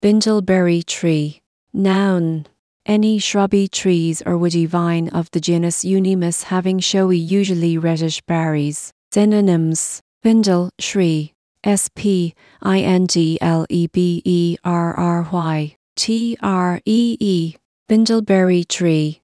Spindleberry tree. Noun. Any shrubby trees or woody vine of the genus Euonymus having showy, usually reddish berries. Synonyms. Spindle, shree. S P I N D L E B E R R Y. T R E E. Spindleberry tree.